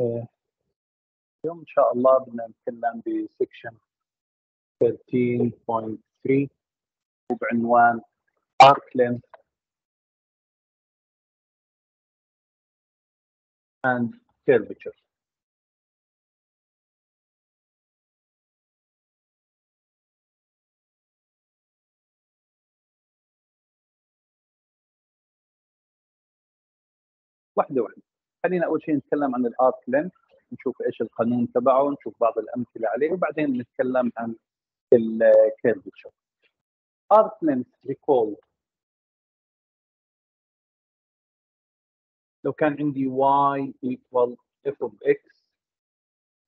اليوم إن شاء الله بدنا نتكلم بسكشن 13.3 وبعنوان length and curvature. واحدة واحدة. خلينا أول شيء نتكلم عن الارك لينث نشوف إيش القانون تبعه نشوف بعض الأمثلة عليه وبعدين نتكلم عن الكيرفتشر arc length recall لو كان عندي y equal f of x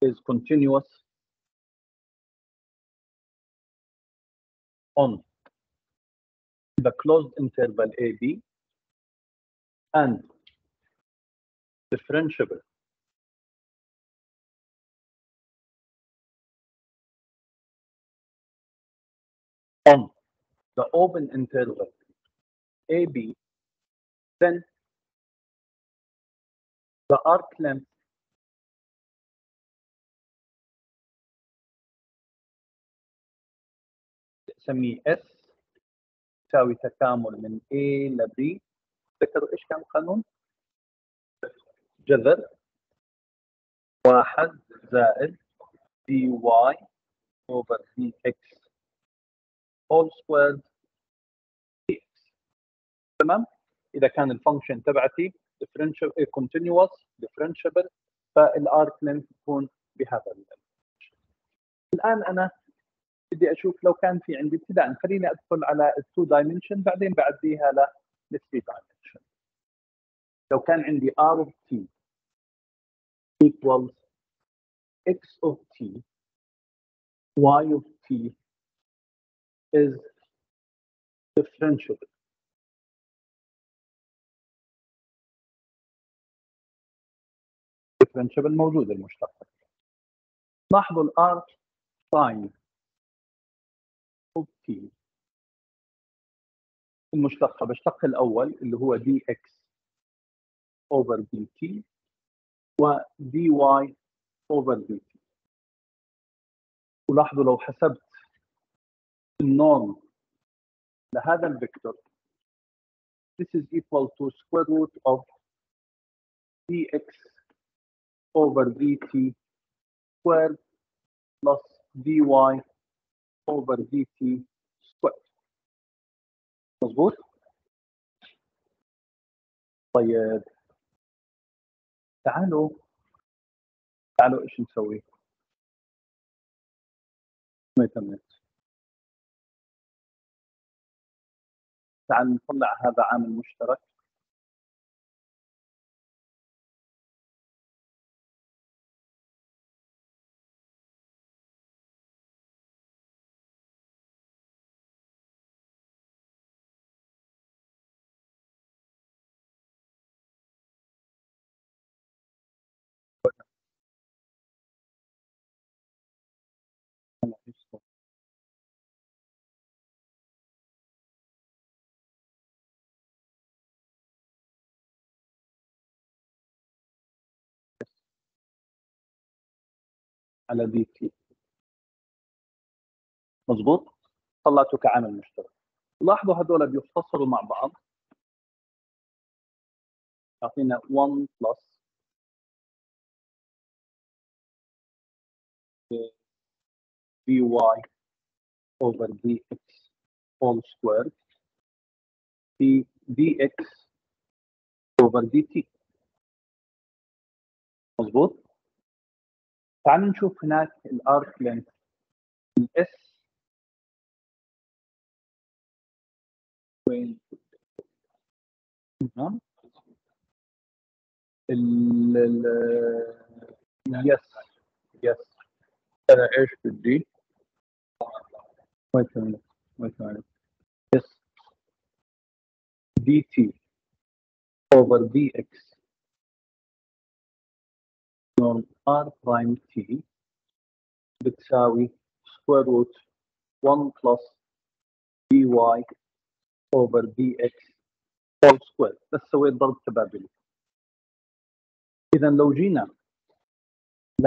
is continuous on the closed interval AB and differentiable on the open interval AB, then the arc length نسميه S تساوي تكامل من A ل B تذكروا إيش كان القانون؟ جذر واحد زائد dy over dx all squared dx. تمام؟ إذا كان ال function تبعتي differentiable continuous differentiable فال arc length تكون بهذا الآن أنا بدي أشوف لو كان في عندي ابتداء. خليني أدخل على ال two dimension بعدين بعديها لل three dimension لو كان عندي r of t equals x of t y of t is differentiable. differentiable موجود المشتقة. لاحظوا ال r sign of t المشتقة بشتق الأول اللي هو dx over dt و dy over dt ولاحظوا لو حسبت ال norm لهذا ال vector this is equal to square root of dx over dt squared plus dy over dt squared مظبوط؟ طيب تعالوا تعالوا إيش نسوي؟ ما يتمت تعال نطلع هذا عامل مشترك على dt مظبوط؟ طلعته كعامل مشترك لاحظوا هذول بيفتصلوا مع بعض. يعطينا 1 plus dy over dx all squared في dx over dt مظبوط؟ تعالوا نشوف هناك ال arc length ال s وين؟ تمام ال yes yes أنا إيش بدي؟ wait a minute wait a minute yes dt over dx norm r prime t بتساوي square root 1 plus dy over dx all square. بس سويت ضرب تبادلي. اذا لو جينا ل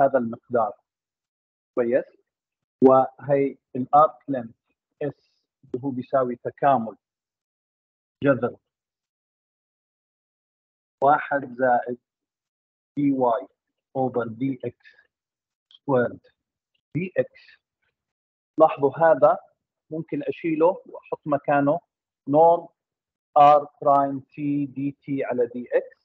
هذا المقدار كويس. وهي ال arc length s اللي هو بيساوي تكامل جذر واحد زائد dy over dx squared dx لاحظوا هذا ممكن أشيله وأحط مكانه. norm r prime t dt على dx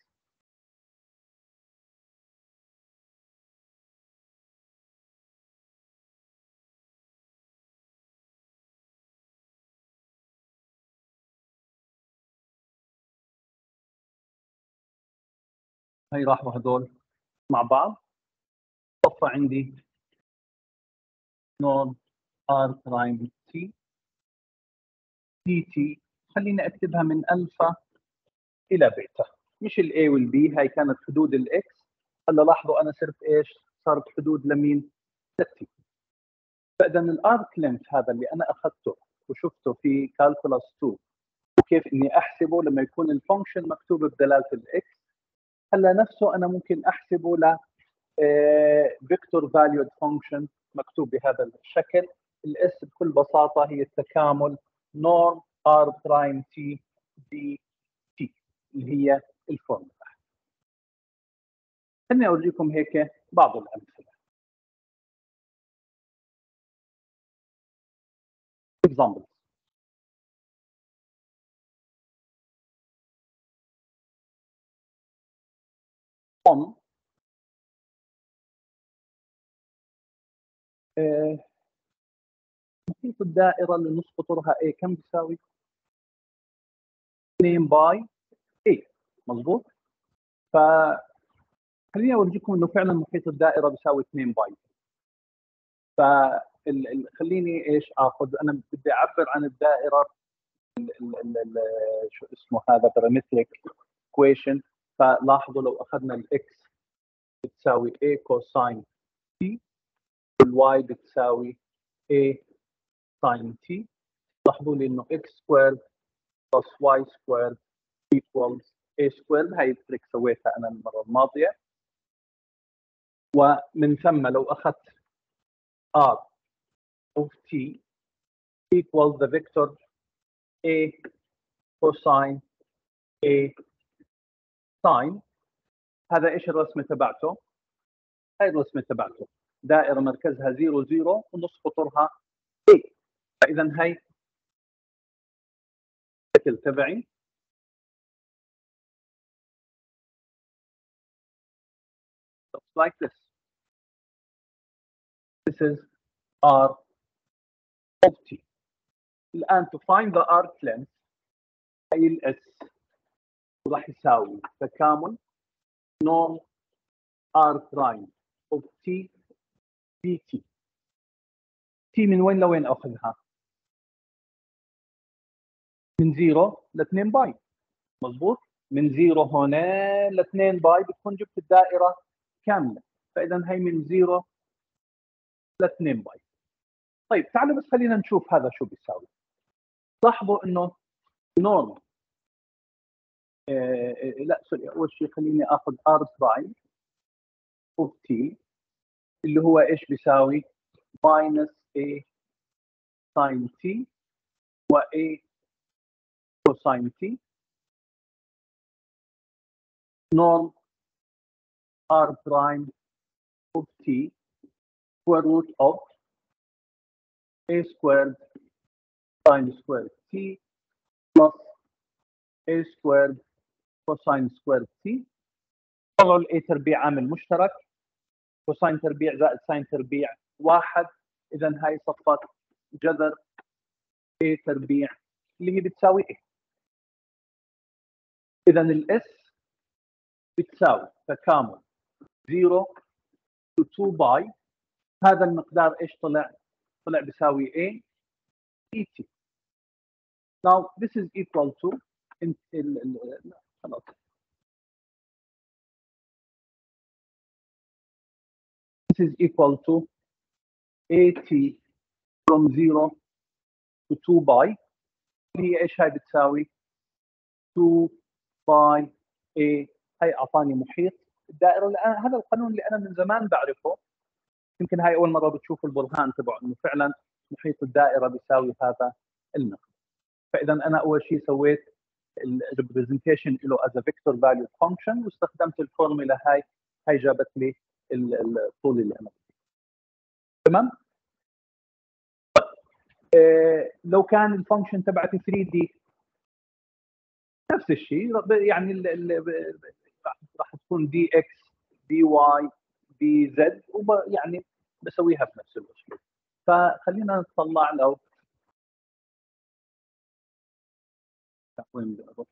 هي راحوا هذول مع بعض. صفى عندي norm r prime t dt خليني أكتبها من ألفا إلى بيتا. مش ال a وال b هاي كانت حدود ال x هلأ لاحظوا أنا صرت إيش؟ صارت حدود لمين؟ لل t فاذا ال arc length هذا اللي أنا أخذته وشفته في calculus 2 وكيف إني أحسبه لما يكون ال function مكتوب بدلالة ال x هلا نفسه أنا ممكن أحسبه ل vector valued function مكتوب بهذا الشكل. ال s بكل بساطة هي التكامل norm r prime t dt اللي هي الفورمولا. خليني اوريكم هيك بعض الأمثلة. Examples on محيط الدائرة اللي نص قطرها A كم بيساوي؟ 2 باي A مضبوط؟ ف خليني اوريكم إنه فعلا محيط الدائرة بيساوي 2 باي ف خليني إيش آخذ أنا بدي أعبر عن الدائرة ال ال ال شو اسمه هذا parametric equation فلاحظوا لو أخذنا ال x بتساوي a cosine t وال y بتساوي a sine t. لاحظوا لي إنه x squared plus y squared equals a squared هاي ال trick سويتها أنا المرة الماضية. ومن ثم لو أخذت r of t equals the vector a cosine a ساين هذا إيش الرسمه تبعته؟ هاي الرسمه تبعته. دائرة مركزها 0 0 ونص قطرها A. فاذا هاي الشكل تبعي. Looks like this. This is R of T. الآن to find the arc length هي ال s راح يساوي تكامل norm r prime of t dt t من وين لوين أخذها؟ من 0 ل 2 pi مضبوط؟ من 0 هون ل 2 pi بتكون جبت الدائرة كاملة. فإذا هي من 0 ل 2 pi طيب تعالوا بس خلينا نشوف هذا شو بيساوي. لاحظوا إنه norm لا sorry أول شيء خليني آخذ r prime of t اللي هو إيش بيساوي؟ minus a ساين تي و a كوساين تي نورم r prime of t square root of a squared sine squared t plus a squared cosine squared t طلعوا الاي تربيع عامل مشترك. cosine تربيع زائد sine تربيع واحد. اذا هاي صفت جذر a تربيع اللي هي بتساوي a اذا ال s بتساوي تكامل 0 to 2 pi هذا المقدار إيش طلع؟ طلع بيساوي a. And now this is equal to خلاص. This is equal to at from 0 to 2 pi هي إيش هاي بتساوي 2 pi a. هاي أعطاني محيط. الدائرة أنا هذا القانون اللي أنا من زمان بعرفه. يمكن هاي أول مرة بتشوفوا البرهان تبعه إنه فعلا محيط الدائرة بيساوي هذا المقدار. فاذا أنا أول شيء سويت ال representation له as vector value function واستخدمت الفورمولا هاي هاي جابت لي الطول اللي أنا تمام؟ إيه لو كان ال function تبعتي 3 D نفس الشيء يعني راح تكون dx dy dz يعني بسويها بنفس الأسلوب. فخلينا نطلع لو وين بدي أروح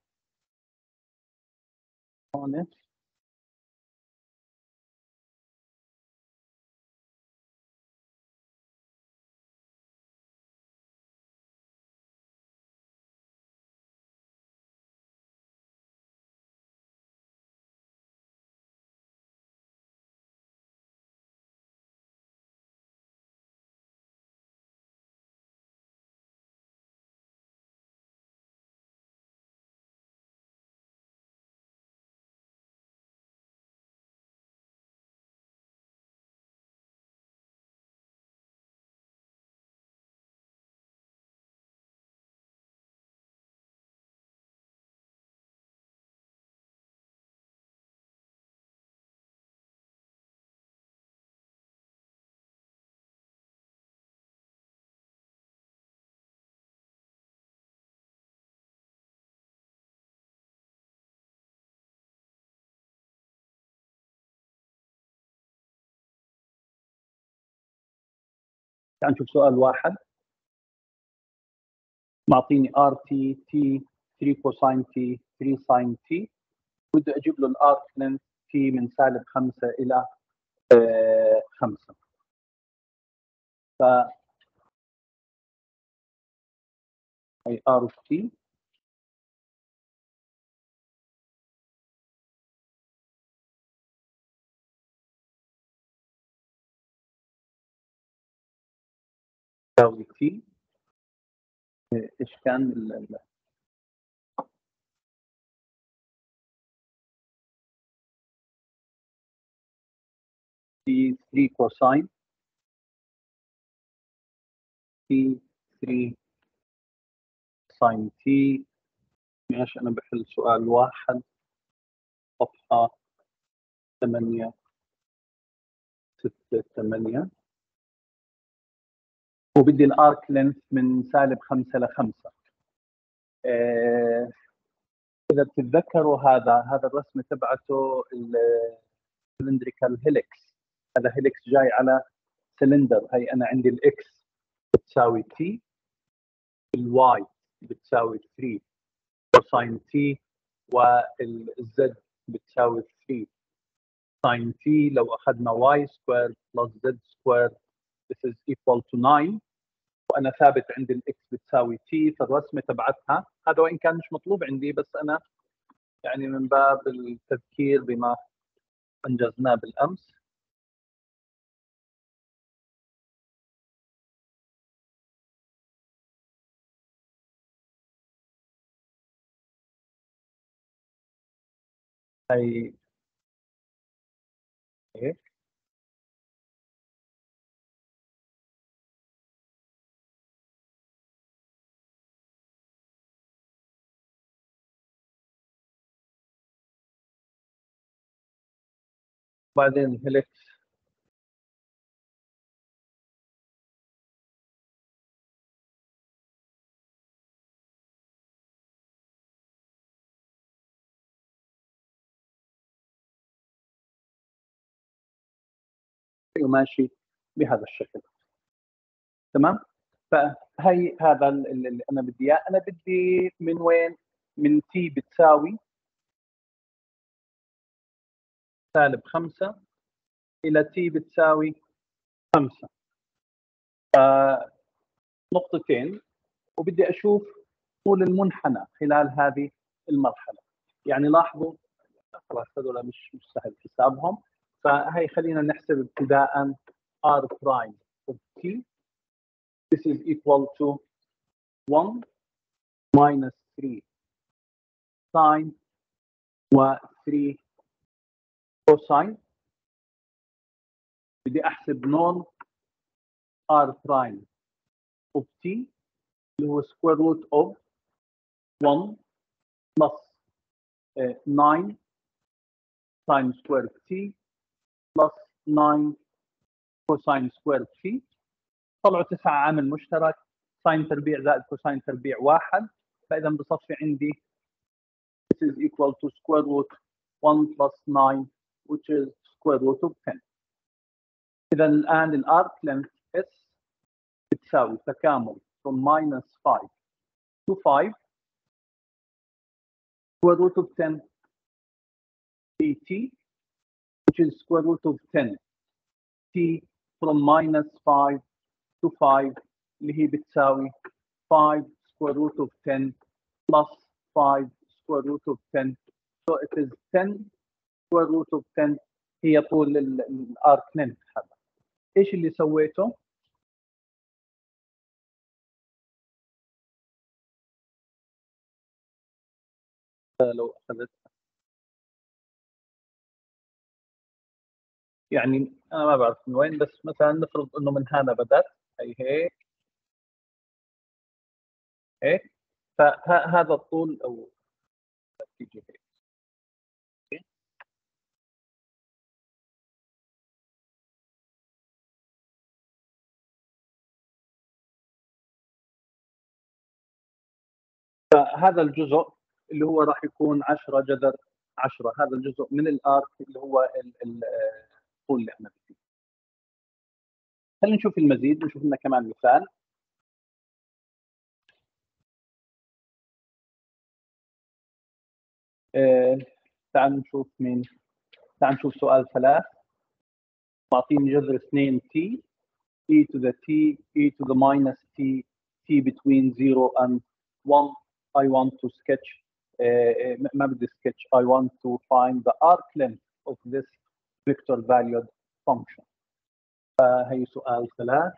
تعال نشوف سؤال واحد. معطيني r t t 3 cosine t 3 sine t بدي أجيب له ال arc length t من سالب 5 إلى 5 ف اي r of t تساوي t إيش كان t 3 cosine t 3 sine t ماشي أنا بحل سؤال واحد. صفحة ثمانية ستة ثمانية. وبدي ال arc length من سالب 5 ل 5 آه إذا بتتذكروا هذا هذا الرسمه تبعته ال cylindrical helix هذا helix جاي على سلندر هي أنا عندي ال x بتساوي t ال y بتساوي 3 cosine t وال z بتساوي 3 sine t لو أخذنا y square plus z square this is equal to 9 وأنا ثابت عندي ال x بتساوي t فالرسمة تبعتها هذا وإن كان مش مطلوب عندي بس أنا يعني من باب التذكير بما أنجزناه بالأمس. هي هيك بعدين الهلكس ماشي بهذا الشكل. تمام؟ فهي هذا اللي أنا بدي إياه. أنا بدي من وين؟ من تي بتساوي سالب 5 إلى تي بتساوي 5 آه نقطتين وبدي أشوف طول المنحنى خلال هذه المرحلة. يعني لاحظوا خلاص هذول مش مش سهل حسابهم. فهي خلينا نحسب ابتداء r prime of t. This is equal to 1 minus 3 sine و 3 كو sine بدي أحسب norm r prime of t اللي هو square root of 1 plus 9 sine square t plus 9 cosine square t طلعوا تسعة عامل مشترك sine تربيع زائد cosine تربيع واحد. فإذا بصفي عندي this is equal to square root 1 plus 9 which is square root of 10 اذا الان الارك length s بتساوي تكامل from minus 5 to 5 square root of 10 dt which is square root of 10 t from minus 5 to 5 اللي هي بتساوي 5 square root of 10 plus 5 square root of 10 so it is 10 root of 10 هي طول الأرك لينث هذا إيش اللي سويته؟ لو أخذت. يعني أنا ما بعرف من وين بس مثلا نفرض إنه من هنا بدأت. هي هيك. هيك. فهذا الطول أو تيجي هيك فهذا الجزء اللي هو راح يكون 10 جذر 10 هذا الجزء من الآرك اللي هو الطول اللي إحنا فيه. خلينا نشوف المزيد نشوف لنا كمان مثال. آه تعال نشوف مين. تعال نشوف سؤال ثلاث. معطيني جذر 2 t e to the t e to the minus t t between 0 and 1 I want to sketch uh, ما بدي sketch I want to find the arc length of this vector valued function فهي سؤال ثلاث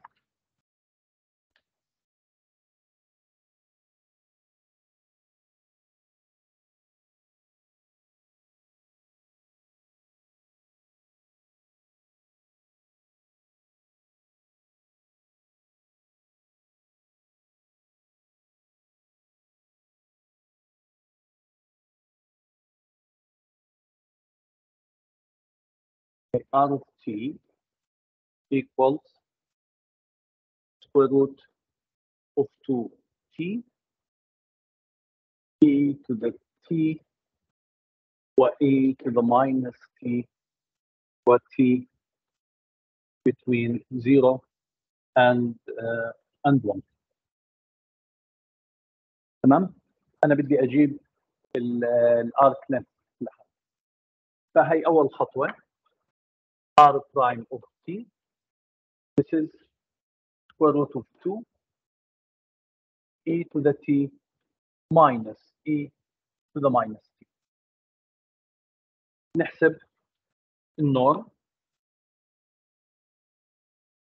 R of t equals square root of 2t e to the t و e to the minus t و t between 0 and uh, and 1 تمام انا بدي اجيب الارك لينث فهي اول خطوه r prime of t. This is square root of 2 e to the t minus e to the minus t. نحسب النورم.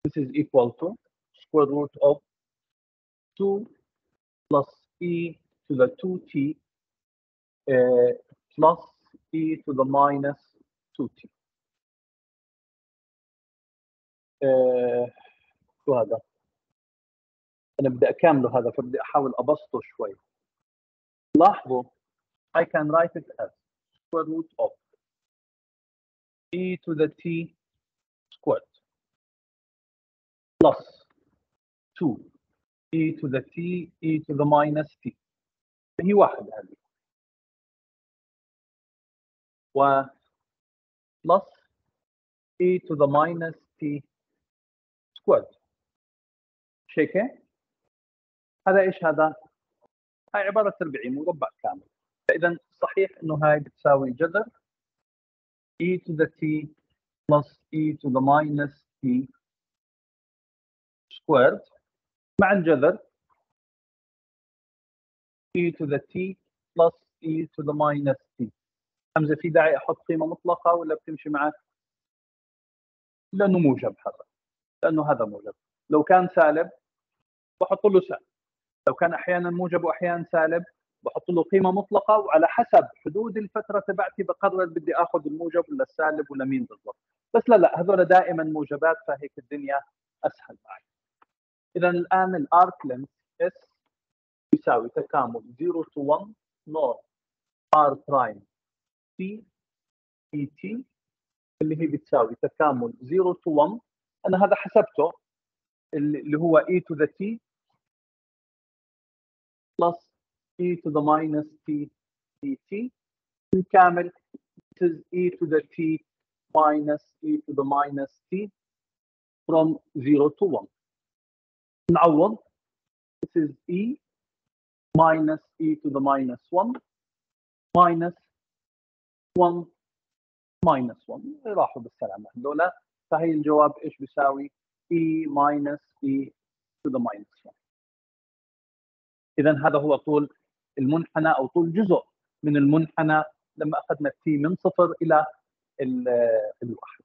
This is equal to square root of 2 plus e to the 2t uh, plus e to the minus 2t. آه شو هذا؟ أنا بدي اكمله هذا فبدي احاول ابسطه شوي. لاحظوا I can write it as square root of e to the t squared plus 2 e to the t e to the minus t هي واحد هذه و plus e to the minus t سكواد. شيء هذا إيش هذا؟ هاي عبارة تربيعي مربع كامل. فإذا صحيح إنه هاي بتساوي جذر e to the t plus e to the minus t squared مع الجذر e to the t plus e to the minus t. همزة في داعي أحط قيمة مطلقة ولا بتمشي معك؟ لأنه موجب هذا. لأنه هذا موجب. لو كان سالب بحط له سالب. لو كان أحيانا موجب وأحيانا سالب بحط له قيمة مطلقة وعلى حسب حدود الفترة تبعتي بقرر بدي آخذ الموجب ولا السالب ولا مين بالضبط. بس لا لا هذول دائما موجبات فهيك الدنيا أسهل معي اذا الآن ال arc length S يساوي تكامل 0 to 1 norm r prime t dt اللي هي بتساوي تكامل 0 to 1 أنا هذا حسبته اللي هو e to the t plus e to the minus t dt this is e to the t minus e to the minus t from 0 to 1 نعوض this is e minus e to the minus 1 minus 1 minus 1 راحوا بالسلامة هذول فهي الجواب إيش بيساوي؟ E minus e to the minus 1 اذا هذا هو طول المنحنى أو طول جزء من المنحنى لما أخذنا تي من صفر إلى الواحد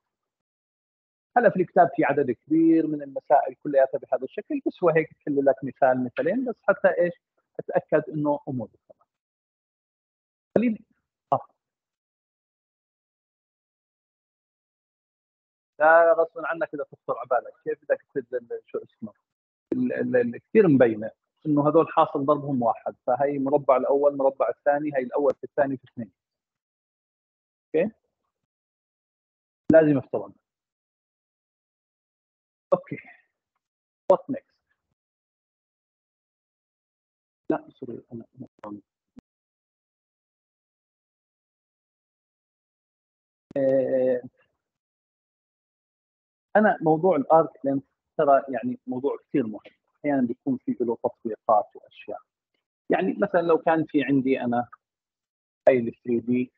هلا في الكتاب في عدد كبير من المسائل كلياتها بهذا الشكل بس هو هيك بحل لك مثال مثلين بس حتى إيش؟ أتأكد إنه امور تمام. لا غصبا عنك إذا تخطر على بالك. كيف بدك شو اسمه؟ كثير مبينة إنه هذول حاصل ضربهم واحد فهي مربع الأول مربع الثاني هي الأول في الثاني في اثنين. okay؟ لازم يفترض okay. what next لا sorry أنا أنا موضوع الارك ترى يعني موضوع كثير مهم. أحيانا بيكون في له تطبيقات وأشياء. يعني مثلا لو كان في عندي أنا هاي ال 3 دي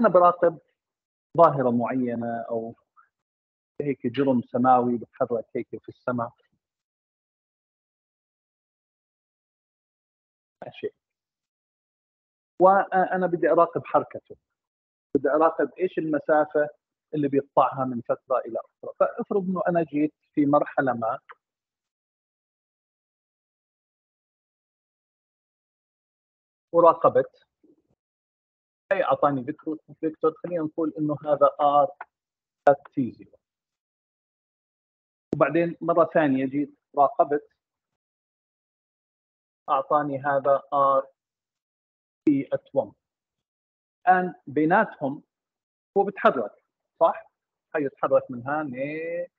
أنا براقب ظاهرة معينة أو هيك جرم سماوي بتحرك هيك في السماء. شيء وأنا بدي أراقب حركته. بدي اراقب إيش المسافة اللي بيقطعها من فترة إلى أخرى. فافرض إنه أنا جيت في مرحلة ما. وراقبت. هي أعطاني vector؟ vector خلينا نقول إنه هذا r t 0 وبعدين مرة ثانية جيت راقبت. أعطاني هذا r t at 1 الآن بيناتهم هو بيتحرك صح؟ حيتحرك من هون هيك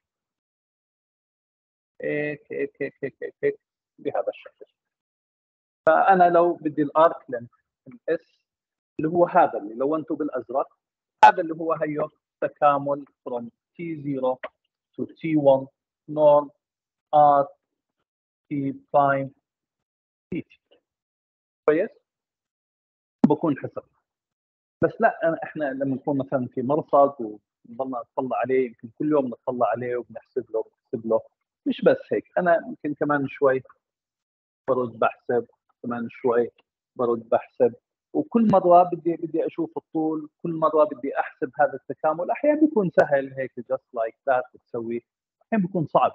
هيك هيك هيك هيك هيك هيك بهذا الشكل. فأنا لو بدي ال arc length ال S اللي هو هذا اللي لونته بالأزرق هذا اللي هو هيو تكامل from t0 to t1 norm r t prime t كويس؟ بكون حسب. بس لا إحنا لما نكون مثلا في مرصد ونضلنا نطلع عليه يمكن كل يوم نطلع عليه وبنحسب له بنحسب له. مش بس هيك أنا يمكن كمان شوي برد بحسب كمان شوي برد بحسب. وكل مرة بدي بدي أشوف الطول كل مرة بدي أحسب هذا التكامل. أحيانا بيكون سهل هيك just like that بتسويه أحيانا بيكون صعب.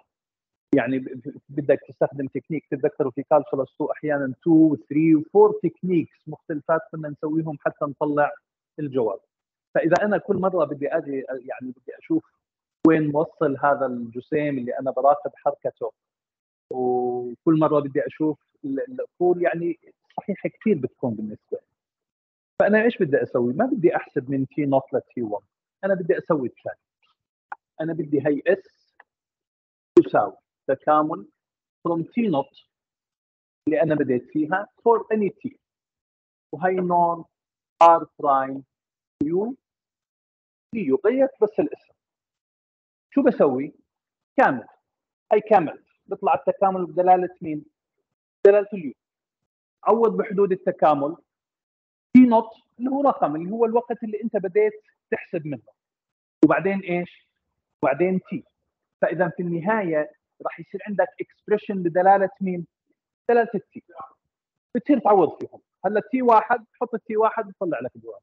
يعني بدك تستخدم تكنيك تتذكروا في calculus 2 أحيانا 2 و 3 و 4 techniques مختلفات كنا نسويهم حتى نطلع. الجواب. فإذا أنا كل مرة بدي أجي يعني بدي أشوف وين موصل هذا الجسيم اللي أنا براقب حركته وكل مرة بدي أشوف الطول يعني صحيحه كثير بتكون بالنسبة لي. فأنا إيش بدي أسوي؟ ما بدي أحسب من t naught ل t 1 أنا بدي أسوي الثاني أنا بدي هي S تساوي تكامل from t naught اللي أنا بديت فيها for any t. وهي norm r prime u du غيرت بس الاسم. شو بسوي؟ كامل. هي كامل. بيطلع التكامل بدلالة مين؟ دلاله ال u. عوض بحدود التكامل. t naught اللي هو رقم اللي هو الوقت اللي أنت بديت تحسب منه. وبعدين إيش؟ وبعدين t فإذا في النهاية راح يصير عندك expression بدلالة مين؟ دلاله ال t بتصير تعوض فيهم. هلا t واحد حط ال t واحد بيطلع لك الجواب.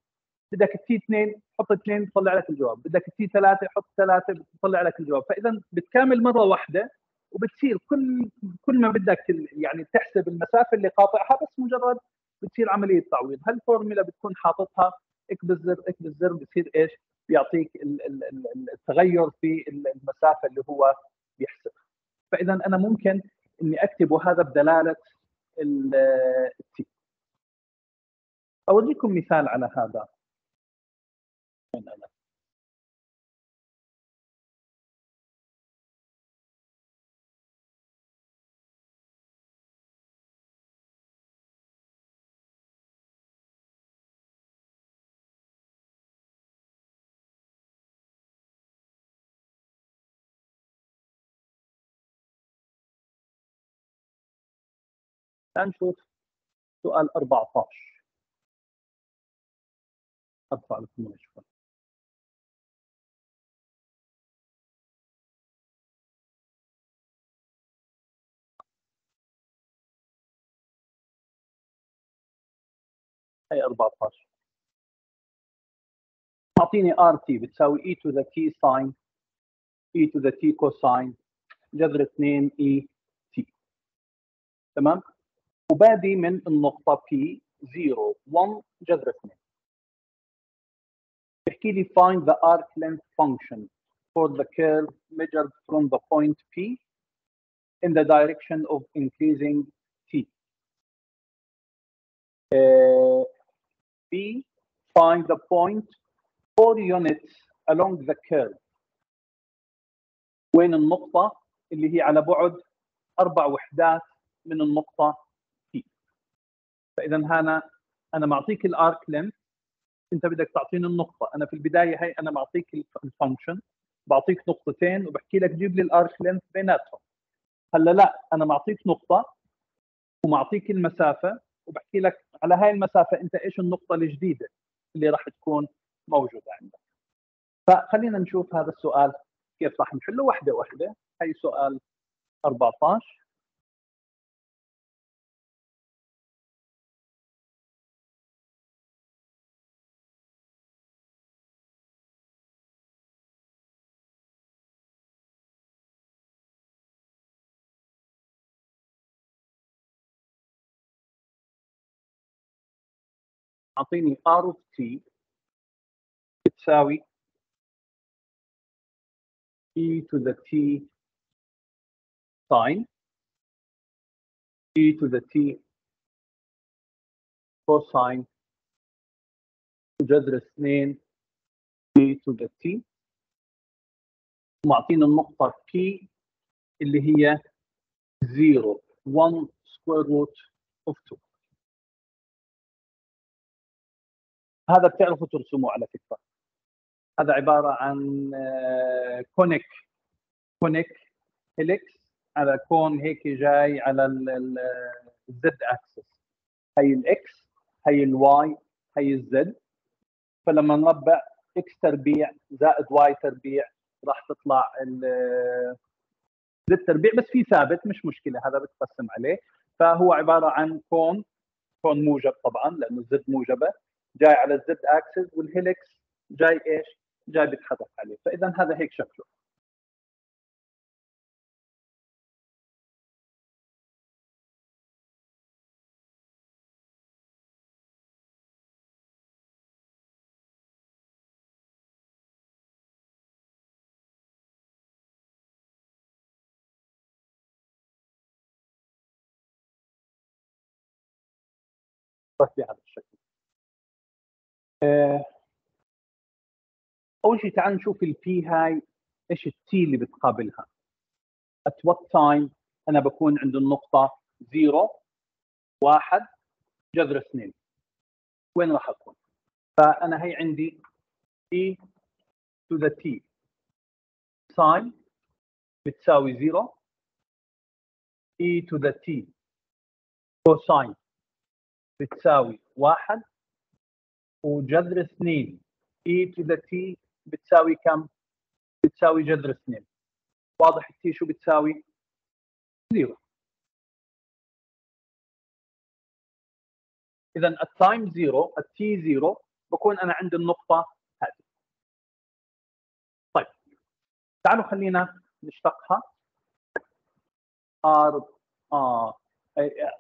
بدك ال t اثنين حط اثنين بيطلع لك الجواب. بدك ال t ثلاثة حط ثلاثة بيطلع لك الجواب. فإذا بتكامل مرة واحدة وبتصير كل كل ما بدك يعني تحسب المسافة اللي قاطعها بس مجرد بتصير عملية تعويض. هالفورمولا بتكون حاططها اكبس زر اكبس زر بصير إيش؟ بيعطيك التغير في المسافة اللي هو بيحسبها فإذا أنا ممكن إني أكتبه هذا بدلالة التي. أوريكم مثال على هذا. نشوف سؤال 14 ارفع لكم المشروع هي 14 أعطيني r t بتساوي e to the t sine e to the t cosine جذر 2 اي تي تمام؟ وبادي من النقطة P 0 1 جذر 2 بيحكي لي find the arc length function for the curve measured from the point P in the direction of increasing T. Uh, B, find the point 4 units along the curve. وين النقطة اللي هي على بعد أربع وحدات من النقطة فاذا هنا انا معطيك الارك لينث انت بدك تعطيني النقطة. أنا في البداية هي أنا معطيك ال function بعطيك نقطتين وبحكي لك جيب لي ال arc length بيناتهم. هلأ لا أنا معطيك نقطة ومعطيك المسافة وبحكي لك على هاي المسافة أنت إيش النقطة الجديدة اللي راح تكون موجودة عندك. فخلينا نشوف هذا السؤال كيف راح نحله. واحدة واحدة هي سؤال 14 أعطيني r of t تساوي e to the t sine e to the t cosine جذر اثنين e to the t ومعطينا النقطة P اللي هي 0 1 square root of 2 هذا بتعرفوا ترسموه على فكره هذا عبارة عن conic conic helix. على cone هيك جاي على الزد اكسس هي ال x هي ال y هي ال z فلما نربع x تربيع زائد y تربيع راح تطلع z تربيع. بس في ثابت مش مشكلة هذا بتقسم عليه. فهو عبارة عن cone cone موجب طبعا لأنه ال z موجبة. جاي على الزد اكسس وال helix جاي إيش؟ جاي بيتحرك عليه. فاذا هذا هيك شكله. بهذا الشكل. أول شيء تعال نشوف البي هاي إيش التي اللي بتقابلها. At what time أنا بكون عند النقطة 0 1 جذر 2 وين راح أكون؟ فأنا هي عندي e to the t. Sin بتساوي 0 e to the t. Cosine بتساوي 1 وجذر 2 e to the t بتساوي كم؟ بتساوي جذر 2 واضح ال t شو بتساوي؟ zero. اذا ال time zero ال t zero بكون أنا عند النقطة هذه. طيب. تعالوا خلينا نشتقها. r آه.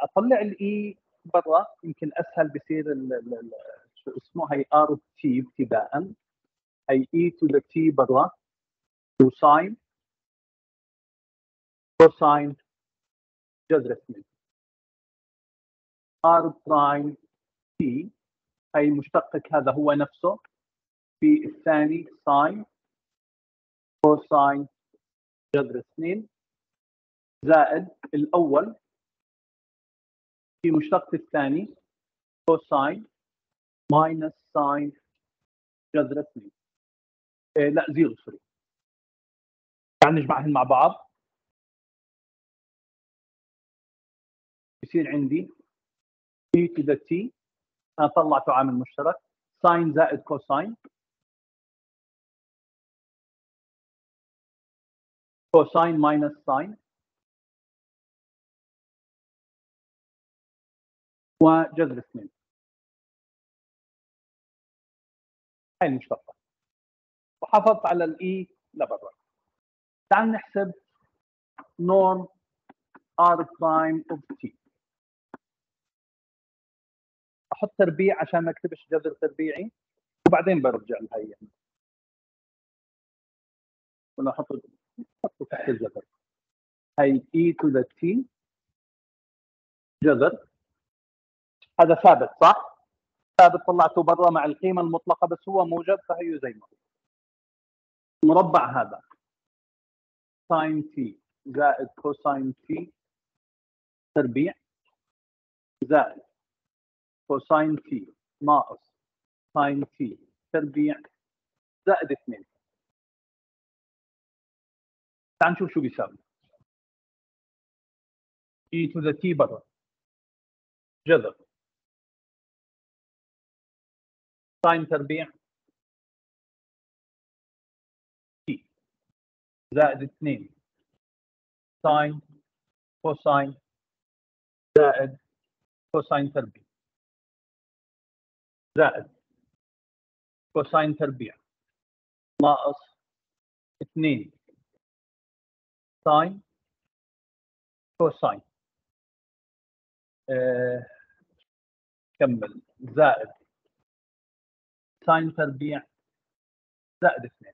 أطلع ال e برا يمكن أسهل بصير اسمه هي r t ابتداء هي e to the t برا و sine cosine جذر اثنين r prime t. هي مشتقك هذا هو نفسه. في الثاني sine. cosine جذر اثنين. زائد الأول. في مشتقة الثاني. cosine minus sine جذر اثنين. إيه لا zero sorry. تعال نجمعهم مع بعض. يصير عندي e to the t. أنا طلعته عامل مشترك. sine زائد cosine. cosine minus sine. وجذر اثنين. هاي المشتقة. وحافظت على ال e لبرا تعال نحسب norm r prime of t أحط تربيع عشان ما أكتبش جذر تربيعي وبعدين برجع لهي ولا أحط أحط تحت الجذر. هي e to the t جذر. هذا ثابت صح؟ ثابت طلعته برا مع القيمة المطلقة بس هو موجب فهي زي ما هو. المربع هذا. sine t زائد cosine t تربيع. زائد cosine t ناقص sine t تربيع. زائد 2 تعال نشوف شو بيساوي. E to the t برا. جذر sine تربيع. t زائد 2 sine cosine. زائد cosine تربيع. زائد cosine تربيع. ناقص 2 sine cosine. آه كمل. زائد sine تربيع زائد 2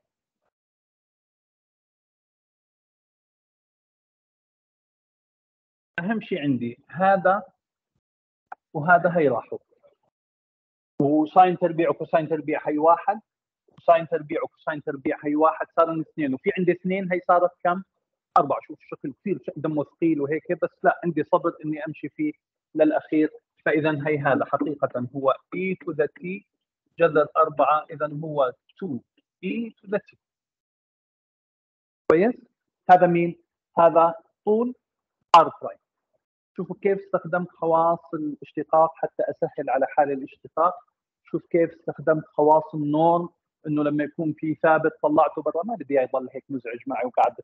أهم شيء عندي هذا وهذا هي راحوا. و sine تربيع و cosine تربيع هي واحد و sine تربيع و cosine تربيع هي واحد صار اثنين. وفي عندي اثنين هي صارت كم؟ أربعة. شوف الشكل كثير دمه ثقيل وهيك بس لا عندي صبر إني أمشي فيه للأخير. فإذا هي هذا حقيقة هو e to the t جذر أربعة إذا هو 2 e to the t. كويس؟ هذا مين؟ هذا طول r برايم شوفوا كيف استخدمت خواص الاشتقاق حتى أسهل على حال الاشتقاق. شوف كيف استخدمت خواص النورم إنه لما يكون في ثابت طلعته برا. ما بدي يضل هيك مزعج معي وقاعد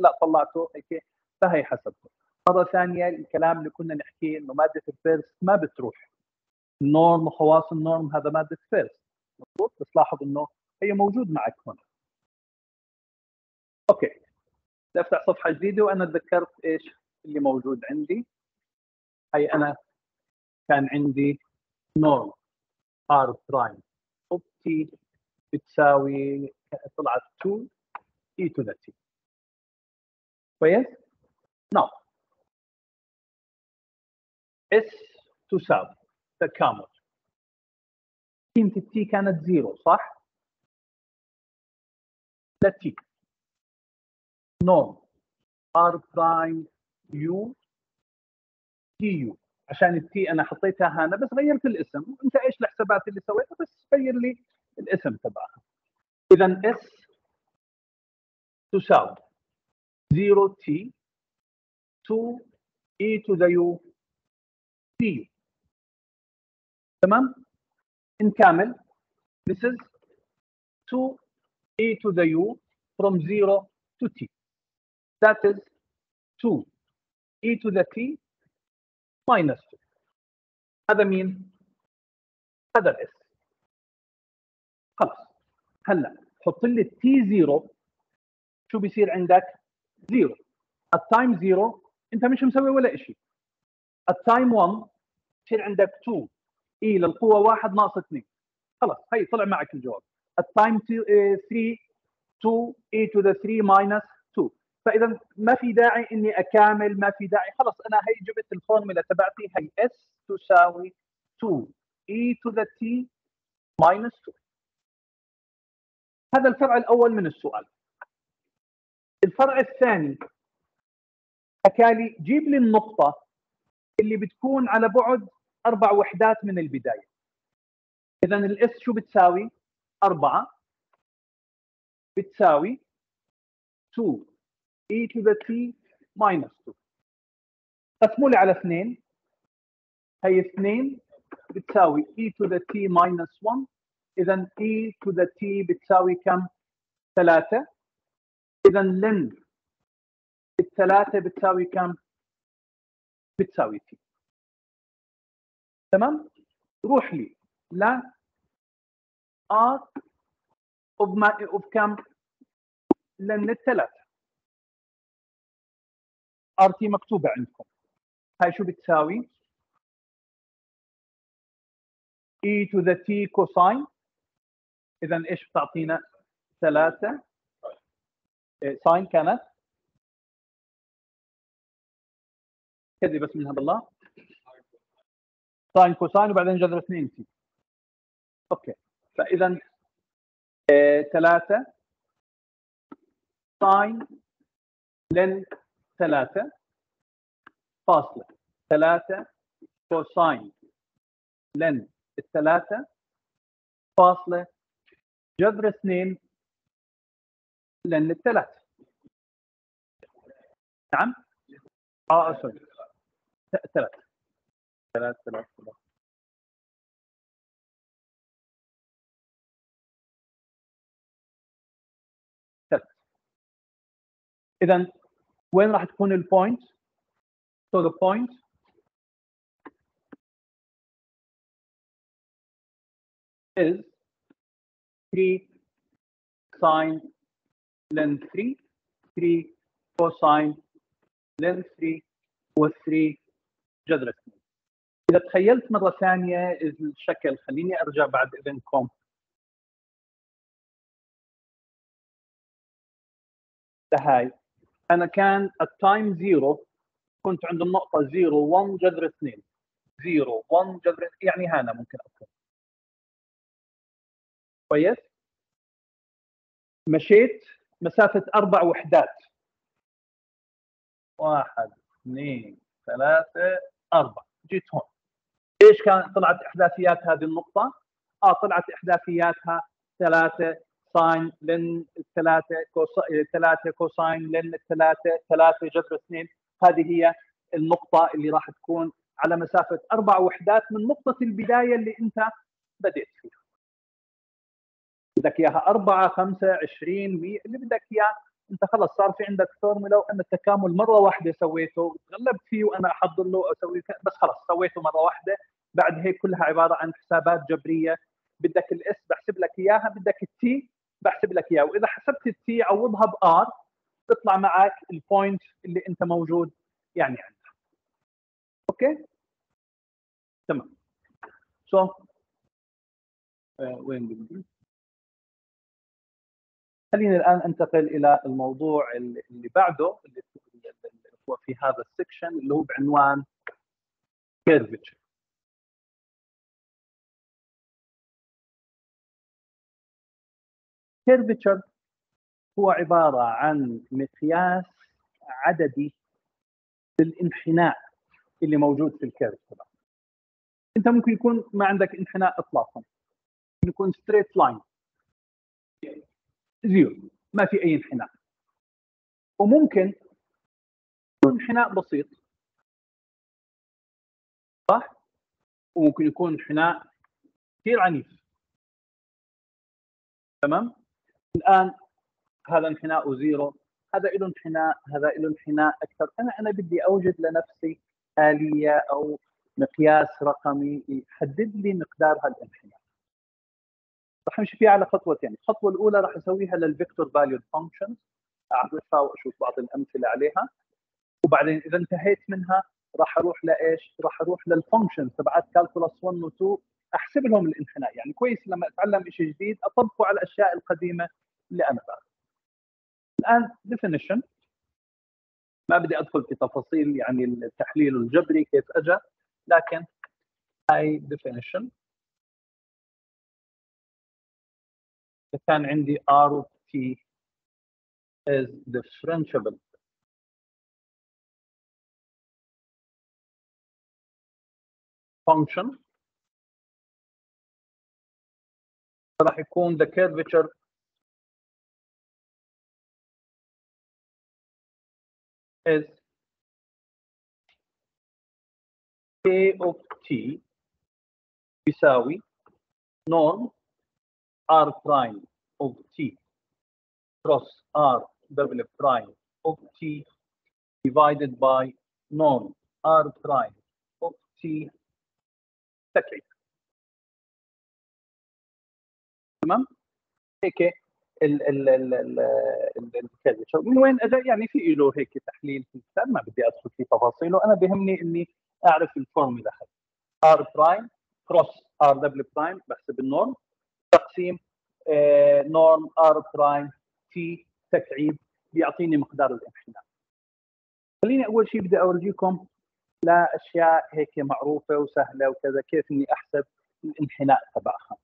لا طلعته هيك فهي حسبته. مرة ثانية الكلام اللي كنا نحكيه إنه مادة ال first ما بتروح. ال norm وخواص ال norm هذا ماده first مضبوط بس لاحظ إنه هي موجود معك هنا okay. بدي أفتح صفحة جديدة وأنا تذكرت إيش اللي موجود عندي. هي أنا كان عندي norm. r prime of t بتساوي طلعت 2 e to the t. كويس؟ نعم. S تساوي تكامل قيمة ال t كانت zero صح؟ لا t norm r برايم u. t u عشان ال t أنا حطيتها هنا بس غيرت الاسم. أنت إيش الحسابات اللي سويتها؟ بس غير لي الاسم تبعها. اذا s تساوي 0 t 2 e to the u t تمام؟ نكمل this is 2 e to the u from 0 to t. that is 2 e to the t minus 2 هذا مين؟ هذا ال s خلاص. هلا حط لي t 0 شو بيصير عندك؟ 0 ال time 0 انت مش مسوي ولا شيء ال time 1 يصير عندك 2 e للقوة 1 ناقص 2 خلاص هي طلع معك الجواب. ال time 3 2 e to the 3 minus 2 فإذا ما في داعي إني أكامل ما في داعي. خلاص أنا هي جبت الفورمولا تبعتي هي s تساوي 2 e to the t minus 2 هذا الفرع الأول من السؤال. الفرع الثاني. حكالي جيب لي النقطة اللي بتكون على بعد أربع وحدات من البداية. اذا الإس شو بتساوي؟ 4 بتساوي 2 e to the t minus 2 قسموا لي على 2 هي 2 بتساوي e to the t minus 1 اذا e to the t بتساوي كم؟ 3 اذا لن الثلاثة بتساوي كم؟ بتساوي t. تمام؟ روح لي لا r of, ما of كم؟ ln الثلاثة r t مكتوبة عندكم هاي شو بتساوي؟ e to the t cosine اذا إيش بتعطينا؟ ثلاثة sine كانت كذي بس منها بالله sine cosine وبعدين جذر 2 t okay. فإذا ثلاثة. sine ln ثلاثة. فاصلة. ثلاثة cosine ln الثلاثة. فاصلة جذر اثنين ln الثلاثة. نعم؟ آه sorry. ثلاثة. ثلاث ثلاث ثلاث ثلاث إذا وين راح تكون ال point؟ So the point is 3 sine len 3 3 cosine len 3 و3 جذر 2 إذا تخيلت مرة ثانية الشكل خليني أرجع بعد إذنكم. لهاي أنا كان ال time zero كنت عند النقطة 0 1 جذر 2 0 1 جذر يعني هنا ممكن اكون كويس؟ مشيت مسافة أربع وحدات. واحد اثنين ثلاثة أربعة جيت هون. إيش كان طلعت احداثيات هذه النقطة؟ آه طلعت إحداثياتها ثلاثة sine ln الثلاثة cosine ثلاثة cosine ln الثلاثة ثلاثة جذر اثنين هذه هي النقطة اللي راح تكون على مسافة أربع وحدات من نقطة البداية اللي أنت بديت فيها. بدك إياها أربعة خمسة عشرين مية اللي بدك إياه أنت خلص صار في عندك فورمولا وأنا التكامل مرة واحدة سويته تغلبت فيه وأنا أحضر له أسوي بس خلص سويته مرة واحدة بعد هيك كلها عبارة عن حسابات جبرية. بدك ال s بحسب لك إياها بدك ال t بحسب لك إياها. وإذا حسبت ال t عوضها ب r بيطلع معك ال point اللي أنت موجود يعني عندها okay؟ تمام. so so, uh, وين بدي خليني الآن انتقل إلى الموضوع اللي بعده اللي هو في هذا ال section اللي هو بعنوان curvature curvature هو عبارة عن مقياس عددي للانحناء اللي موجود في ال curve. طبعا انت ممكن يكون ما عندك انحناء اطلاقا. يكون straight line zero. ما في أي انحناء. وممكن يكون انحناء بسيط. صح؟ وممكن يكون انحناء كثير عنيف. تمام؟ الآن هذا انحناء zero هذا له انحناء هذا له انحناء أكثر. أنا أنا بدي أوجد لنفسي آلية أو مقياس رقمي يحدد لي مقدار هالانحناء رح نمشي فيها على خطوتين الخطوة الأولى رح أسويها لل vector value functions أعرفها وأشوف بعض الأمثلة عليها. وبعدين إذا انتهيت منها راح أروح لإيش؟ راح أروح لل function تبعت calculus 1 و 2 أحسب لهم الانحناء. يعني كويس لما أتعلم شيء جديد أطبقه على الأشياء القديمة اللي أنا بعرفها. الآن definition. ما بدي أدخل في تفاصيل يعني التحليل الجبري كيف اجى لكن هاي definition. كان عندي R of T is differentiable. Function. راح يكون the curvature is k of t يساوي norm r prime of t cross r double prime of t divided by norm r prime of t تكعيب تمام؟ هيك ال ال ال ال من وين اجى يعني في له هيك تحليل في الكتاب ما بدي أدخل في تفاصيله. أنا بهمني إني أعرف الفورمولا هاي r prime cross r double prime بحسب ال norm. تقسيم آه norm r prime t تكعيب بيعطيني مقدار الانحناء خليني أول شيء بدي أورجيكم لاشياء هيك معروفة وسهلة وكذا كيف إني أحسب الانحناء تبعها.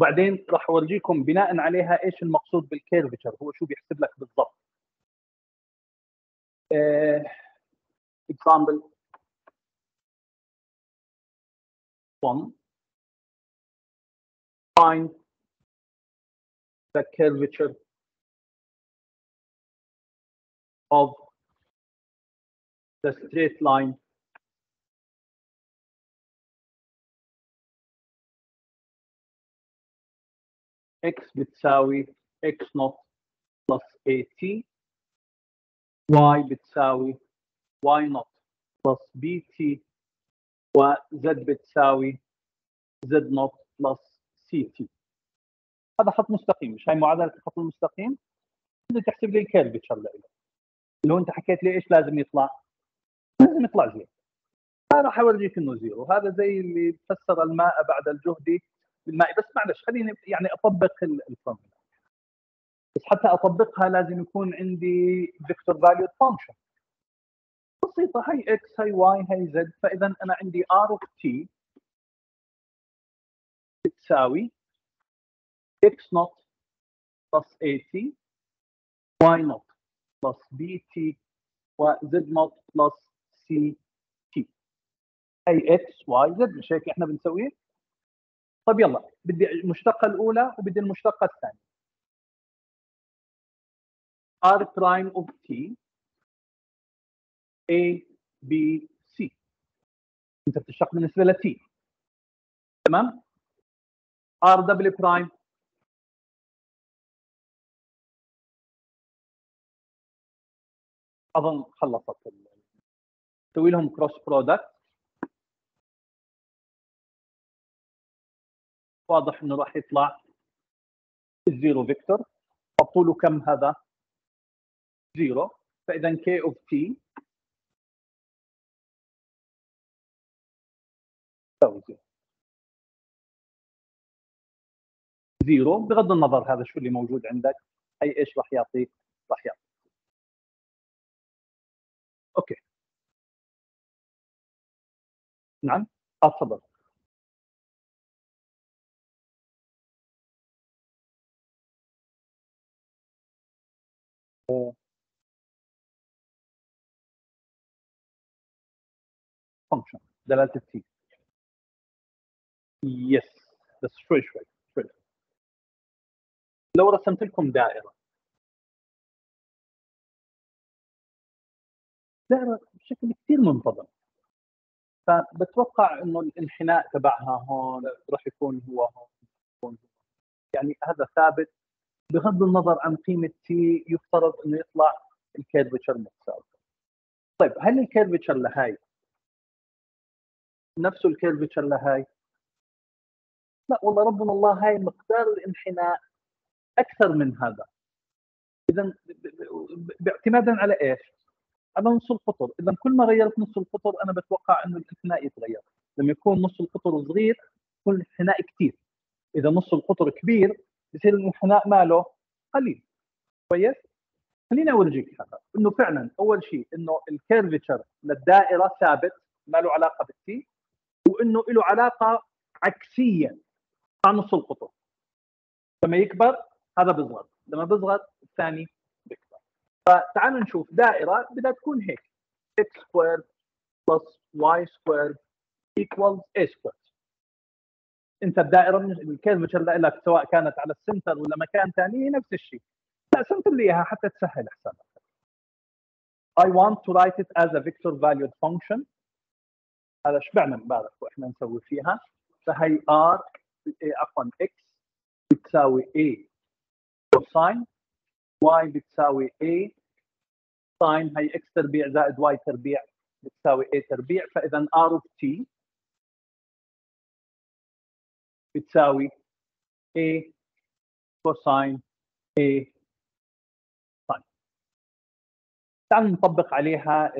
وبعدين راح أورجيكم بناء عليها إيش المقصود بالكيرفتشر هو شو بيحسب لك بالضبط. example 1 find the curvature of the straight line x بتساوي x naught plus at y بتساوي y naught plus bt و z بتساوي z naught plus ct هذا خط مستقيم مش هاي معادلة الخط المستقيم؟ بدك تحسب لي ال curvature له اللي هو انت حكيت لي إيش لازم يطلع؟ لازم يطلع zero راح أورجيك إنه zero. هذا زي اللي فسر الماء بعد الجهد بالماء بس معلش خليني يعني أطبق الفورمولا بس حتى أطبقها لازم يكون عندي vector value function بسيطة هي إكس هي واي هي زد فإذا أنا عندي r of t بتساوي x note plus a t y note plus b t و z note plus c t اي x y z مش هيك إحنا بنسويه طيب يلا بدي المشتقة الأولى وبدي المشتقة الثانية. R prime of t a b c. انت بتشتق بالنسبة ل t. تمام؟ R double prime. أظن خلصت تسوي لهم cross product واضح إنه راح يطلع ال zero vector. طوله كم هذا؟ zero. فإذا k of t zero. zero بغض النظر هذا شو اللي موجود عندك هي إيش راح يعطيك؟ راح يعطيك okay. نعم. آه تفضل function دلاله التي يس بس شوي شوي شوي لو رسمت لكم دائرة. دائرة بشكل كثير منتظم. فبتوقع إنه الانحناء تبعها هون راح يكون هو هون. يعني هذا ثابت. بغض النظر عن قيمة تي يفترض إنه يطلع ال curvature متساوي طيب هل ال curvature لهاي نفسه ال curvature لهاي؟ لا والله ربنا الله هاي مقدار الانحناء أكثر من هذا. اذا باعتمادا على إيش؟ على نص القطر. اذا كل ما غيرت نص القطر أنا بتوقع إنه الانحناء يتغير. لما يكون نص القطر صغير يكون الانحناء كثير إذا نص القطر كبير بصير الانحناء ماله قليل. كويس؟ خليني أورجيك هذا إنه فعلا أول شيء إنه ال curvature للدائرة ثابت ما له علاقة بال t وإنه له علاقة عكسية مع نص القطر لما يكبر هذا بيصغر لما بيصغر الثاني بيكبر. فتعالوا نشوف دائرة بدها تكون هيك. X square plus y square equals a square انت الدائرة ال curvature لك سواء كانت على ال center ولا مكان ثاني نفس الشيء. قسمت لي إياها حتى تسهل حسابك I want to write it as a vector valued function. هذا بعمل امبارح وإحنا نسوي فيها؟ فهي r عفوا x بتساوي a cosine y بتساوي a sine هي x تربيع زائد y تربيع بتساوي a تربيع. فاذا r of t بتساوي a cosine a. تعال نطبق عليها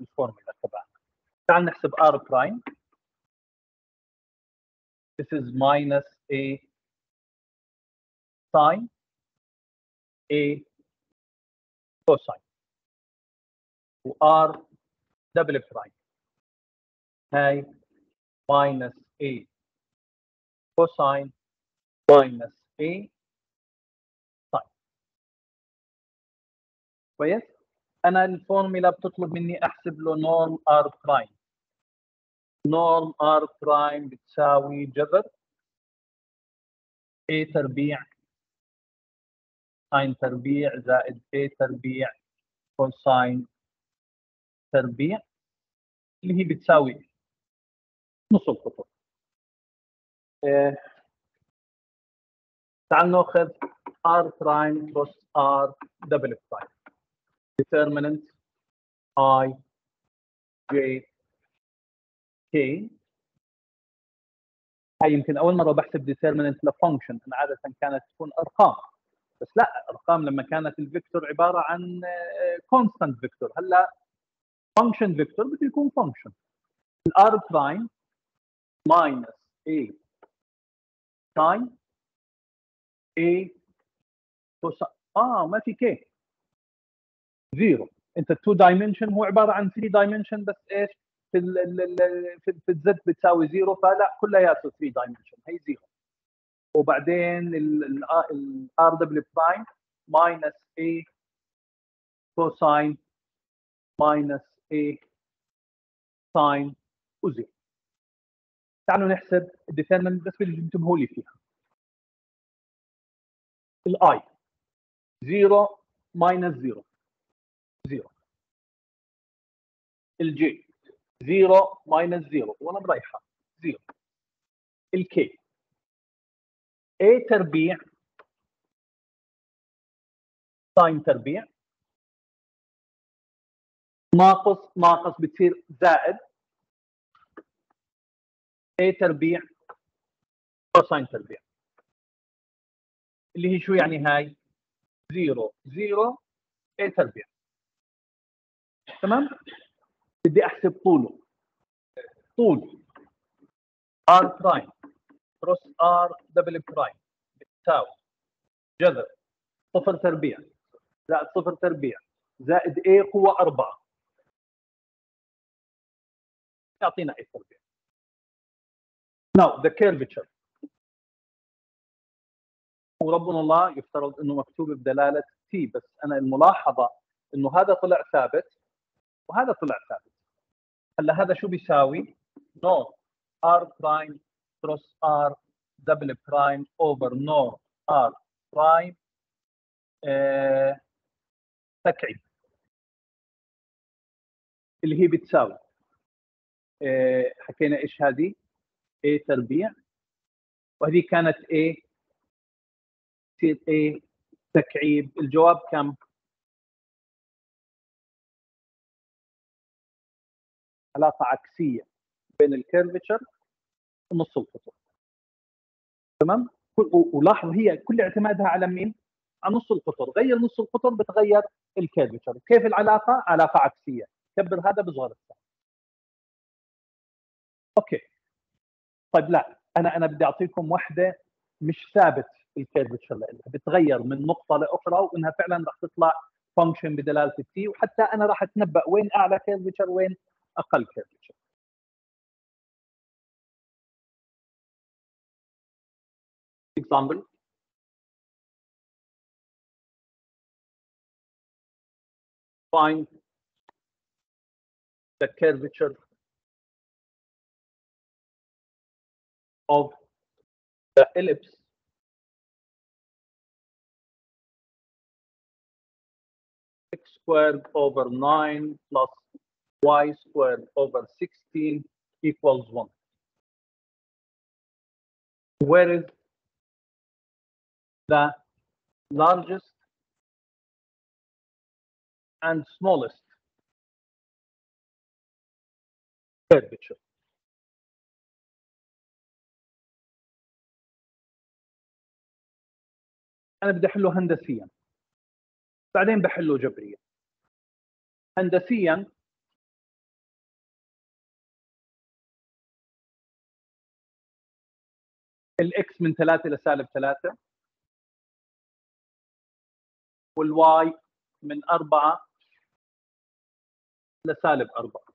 الفورمولا تبعنا. تعال نحسب r prime. This is minus a sine a cosine. و r double prime. هاي minus a. cosine minus a sine كويس؟ أنا الفورميلا بتطلب مني أحسب له norm r prime norm r prime بتساوي جذر a تربيع. sine تربيع زائد a تربيع cosine تربيع اللي هي بتساوي نص القطر. تعال ناخذ r prime plus r double prime determinant i j k. هاي يمكن أول مرة بحسب determinant ل function أنا عادة كانت تكون أرقام. بس لا أرقام لما كانت ال vector عبارة عن constant vector هلأ function vector بده يكون function ال r prime minus a sine a آه ما في k zero. أنت 2 dimension هو عبارة عن 3 dimension بس إيش؟ في ال في, في ال z بتساوي zero فلا كلياته 3 dimension هي zero. وبعدين ال r double prime minus a cosine minus a sine و zero. تعالوا نحسب ال determinant بس بدي تنتبهوا لي فيها. ال i. 0 minus 0 0 ال j. 0 minus 0 وأنا مريحه 0 ال k. A تربيع. sine تربيع. ناقص ناقص بتصير زائد. A تربيع؟ cosine تربيع. اللي هي شو يعني هاي؟ 0 0 A تربيع. تمام؟ بدي احسب طوله طول. R prime cross R double prime بتساوي جذر. صفر تربيع. زائد صفر تربيع. زائد A قوة أربعة. يعطينا A تربيع. Now the curvature وربنا الله يفترض إنه مكتوب بدلالة T بس أنا الملاحظة إنه هذا طلع ثابت وهذا طلع ثابت. هلأ هذا شو بيساوي؟ norm R prime cross R double prime over norm R prime تكعيب. اللي هي بتساوي. آه حكينا إيش هذه؟ A تربيع وهذه كانت A تصير A تكعيب. الجواب كم؟ علاقه عكسية بين ال curvature ونص القطر. تمام؟ ولاحظ هي كل اعتمادها على مين؟ على نص القطر. غير نص القطر بتغير ال curvature كيف العلاقة؟ علاقة عكسية. كبر هذا بصغر الثاني Okay. طيب لا أنا أنا بدي أعطيكم وحدة مش ثابت ال curvature لها بتغير من نقطة لأخرى وإنها فعلا راح تطلع function بدلالة ال T وحتى أنا راح أتنبأ وين أعلى curvature وين أقل curvature example. Find the curvature of the ellipse x squared over 9 plus y squared over 16 equals 1. Where is the largest and smallest curvature. أنا بدي أحله هندسيا. بعدين بحله جبريا. هندسيا الاكس من 3 لسالب 3 والواي من 4 لسالب 4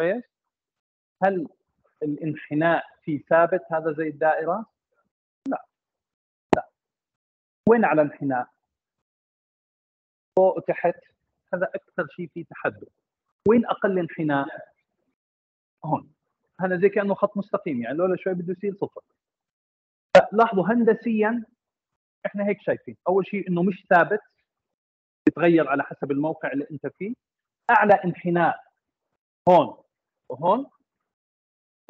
كويس هل الانحناء في ثابت هذا زي الدائرة؟ لا. لا. وين على انحناء؟ فوق وتحت. هذا أكثر شيء فيه تحدث. وين أقل انحناء؟ هون. هذا زي كأنه خط مستقيم يعني لولا شوي بده يصير صفر. لاحظوا هندسيا إحنا هيك شايفين. أول شيء إنه مش ثابت. بيتغير على حسب الموقع اللي أنت فيه. أعلى انحناء. هون. وهون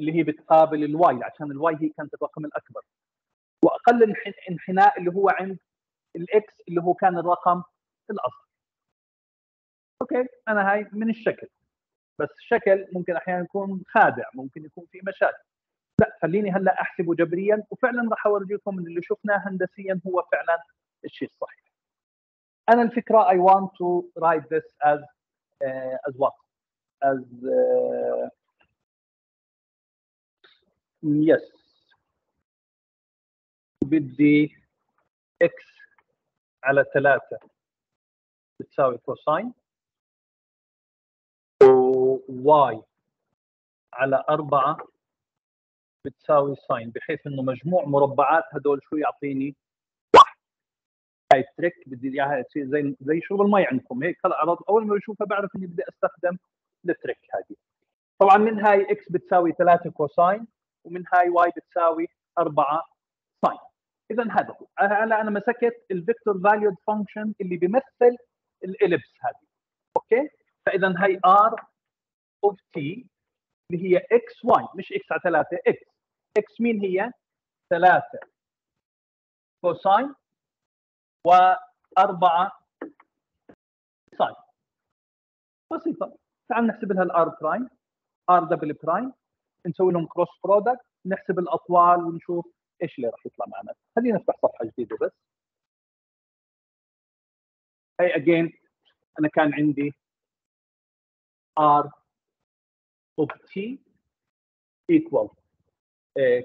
اللي هي بتقابل ال Y عشان ال Y هي كانت الرقم الأكبر. وأقل انحناء اللي هو عند ال X اللي هو كان الرقم الاصلي okay أنا هاي من الشكل. بس الشكل ممكن أحيانا يكون خادع ممكن يكون في مشاكل. لا خليني هلأ احسبه جبريا وفعلا راح أورجيكم إن اللي شفناه هندسيا هو فعلا الشيء الصحيح. أنا الفكرة I want write this as uh, as what as uh, yes بدي x على 3 بتساوي cosine و y على 4 بتساوي sine بحيث إنه مجموع مربعات هدول شو يعطيني؟ هاي ال trick بدي إياها زي زي شرب المي عندكم. هيك هلا أول ما بشوفها بعرف إني بدي أستخدم ال trick هذه. طبعا من هاي X بتساوي 3 cosine ومن هاي Y بتساوي 4 sine اذا هذا هو. هلا أنا مسكت ال vector valued function اللي بيمثل ال ellipse هذه. Okay؟ فاذا هاي R of T اللي هي X Y مش X على 3 X X مين هي؟ 3 cosine و4 sine بسيطة. تعال نحسب لها ال R prime R double prime نسوي لهم cross product نحسب الأطوال ونشوف إيش اللي راح يطلع معنا. خلينا نفتح صفحة جديدة بس. هي again أنا كان عندي R of T equal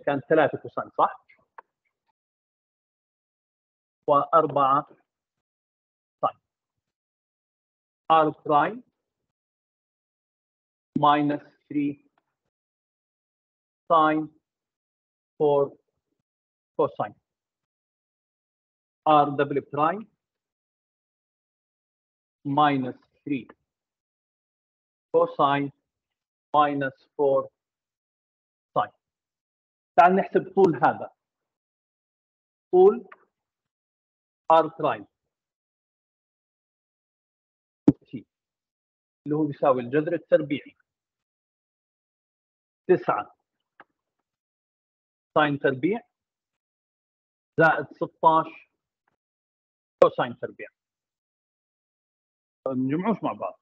كان ثلاثة cosine صح؟ وأربعة sine R prime minus 3 sine 4 cosine. R double prime minus 3 cosine minus 4 sine. تعال نحسب طول هذا. طول R prime اللي هو بيساوي الجذر التربيعي تسعة. ساين تربيع. زائد 16 cosine تربيع. ما نجمعوش مع بعض.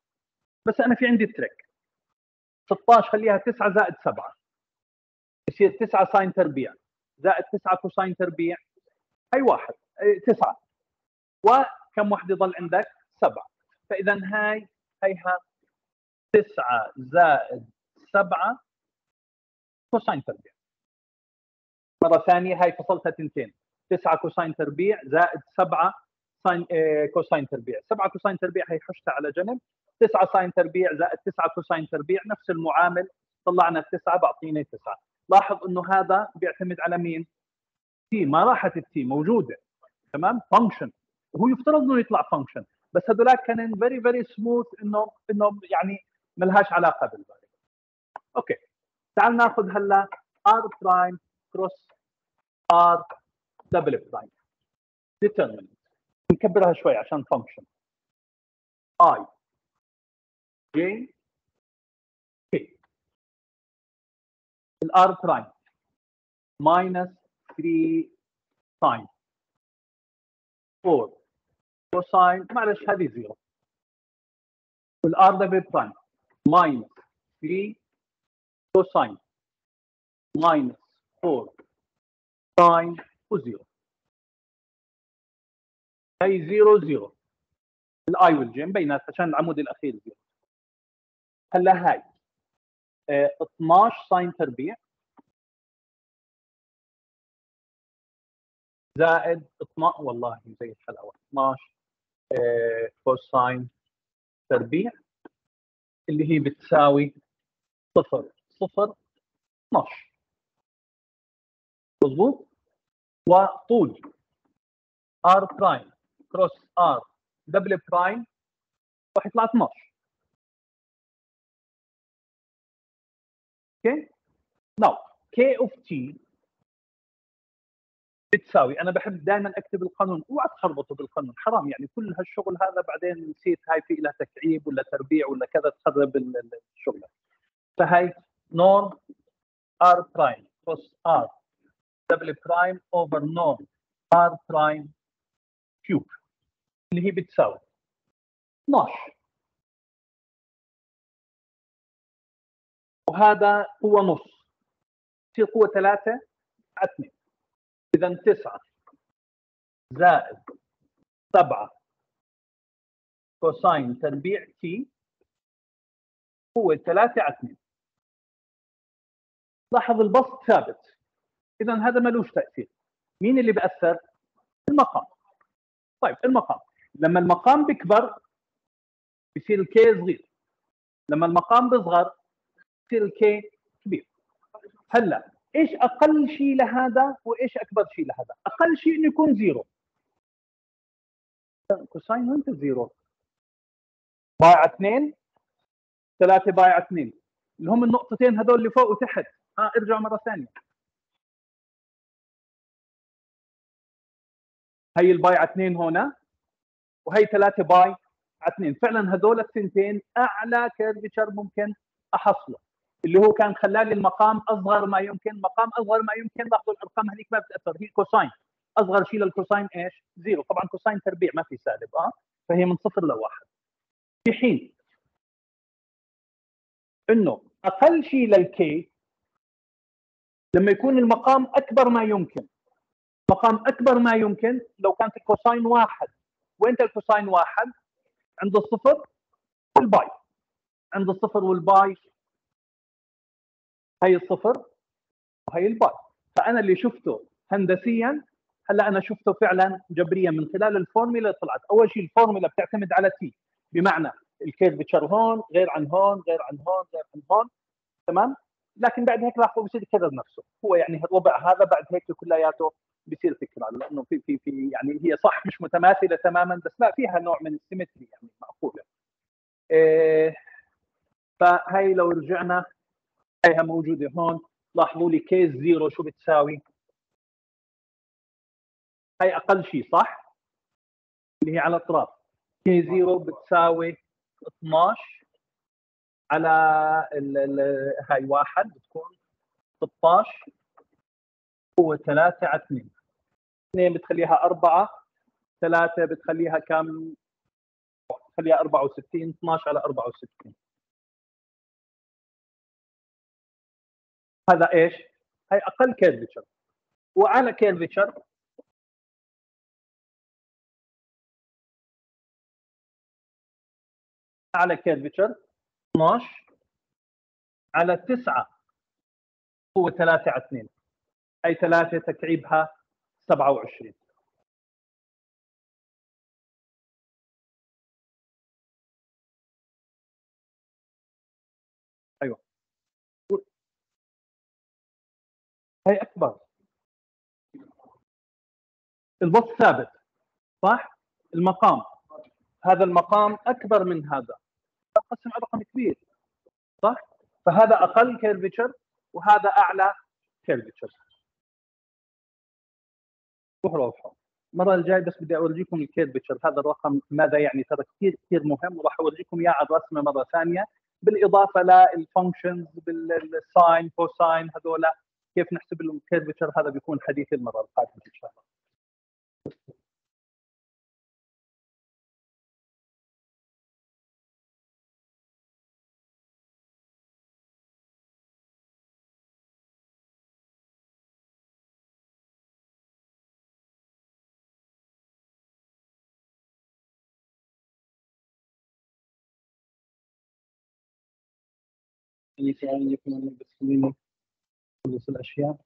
بس أنا في عندي trick. 16 خليها 9 زائد 7 يصير 9 sine تربيع. زائد 9 cosine تربيع. هي واحد. 9 وكم وحده يضل عندك؟ 7 فإذا هاي هيها 9 زائد 7 cosine تربيع. مرة ثانية هاي فصلتها تنتين. 9 cosine تربيع زائد 7 sine آه cosine تربيع. 7 cosine تربيع هي حشتها على جنب. 9 sine تربيع زائد 9 cosine تربيع نفس المعامل. طلعنا 9 بعطيني 9 لاحظ إنه هذا بيعتمد على مين؟ T ما راحت ال T موجودة. تمام؟ function هو يفترض إنه يطلع function بس هذولاك كان very very smooth إنه إنه يعني ما لهاش علاقة بال parameter okay. تعال ناخذ هلا R prime cross R double prime determinant نكبرها شوي عشان function I J K ال R prime minus 3 sine 4 cosine معلش هذه zero وال R double prime minus 3 cosine minus 4 sine و zero هي zero zero ال I وال J بيناتها عشان العمود الأخير zero. هلا هاي. آه 12 sine تربيع زائد 12 والله زي الحلاوة. 12 آه cosine تربيع اللي هي بتساوي صفر. صفر 12 مضبوط وطول. r prime cross r double prime راح يطلع 12 okay now k of t بتساوي. أنا بحب دائما أكتب القانون اوعى تخربطوا بالقانون. حرام يعني. كل هالشغل هذا بعدين نسيت هاي في لها تكعيب ولا تربيع ولا كذا تخرب الشغل. فهي norm r prime cross r double prime over norm r prime cube اللي هي بتساوي 12 وهذا قوة نص. تصير قوة 3 على 2 إذا 9 زائد 7 cosine تربيع t هو 3 على 2 لاحظ البسط ثابت. إذا هذا ملوش تأثير. مين اللي بأثر؟ المقام. طيب المقام. لما المقام بيكبر بيصير ال k صغير. لما المقام بيصغر بيصير ال k كبير. هلأ إيش أقل شيء لهذا وإيش أكبر شيء لهذا؟ أقل شيء إنه يكون zero. cosine وين ال zero pi ع اثنين. ثلاثة pi ع اثنين. اللي هم النقطتين هذول اللي فوق وتحت. ها آه ارجعوا مرة ثانية. هي ال pi اثنين هنا وهي ثلاثة pi على اثنين. فعلا هذول الثنتين أعلى curvature ممكن أحصله. اللي هو كان خلالي المقام أصغر ما يمكن مقام أصغر ما يمكن. لاحظوا الأرقام هذيك ما بتأثر هي cosine أصغر شيء لل cosine إيش؟ zero. طبعا cosine تربيع ما في سالب آه؟ فهي من صفر لواحد. في حين إنه أقل شيء لل k لما يكون المقام أكبر ما يمكن. مقام أكبر ما يمكن لو كانت ال cosine واحد. وين ال cosine واحد؟ عند الصفر وال pi. عند الصفر وال pi. هي الصفر وهي ال pi. فأنا اللي شفته هندسيا هلأ أنا شفته فعلا جبريا من خلال الفورمولا اللي طلعت. أول شيء الفورمولا بتعتمد على t بمعنى ال curvature هون غير عن هون غير عن هون غير عن هون. تمام؟ لكن بعد هيك لاحظوا بصير يكرر نفسه. هو يعني الوضع هذا بعد هيك كلياته بصير تكرار لأنه في في في يعني هي صح مش متماثلة تماما بس لا فيها نوع من ال symmetry يعني معقولة. إيه فهي لو رجعنا هيها موجودة هون. لاحظوا لي k zero شو بتساوي؟ هي أقل شيء صح؟ اللي هي على الأطراف. k zero بتساوي 12 على ال ال هاي واحد بتكون 16 هو 3 على 2 اثنين بتخليها أربعة ثلاثة بتخليها كم؟ بتخليها 64 12 على 64 هذا إيش؟ هي أقل curvature وأعلى curvature أعلى curvature 12 على 9 هو 3 على 2 اي 3 تكعيبها 27 أيوه. هي أكبر. البسط ثابت صح؟ المقام. هذا المقام أكبر من هذا. قسم على رقم كبير صح؟ فهذا أقل curvature وهذا أعلى curvature روحوا روحوا المرة الجاية بس بدي أورجيكم ال curvature هذا الرقم ماذا يعني؟ ترى كثير كثير مهم وراح أورجيكم إياه على الرسمة مرة ثانية. بالإضافة لل functions بال sine cosine هذول كيف نحسب ال curvature هذا بيكون حديث المرة القادمة إن شاء الله. أي سؤال يكون بس خليني أخلص الأشياء.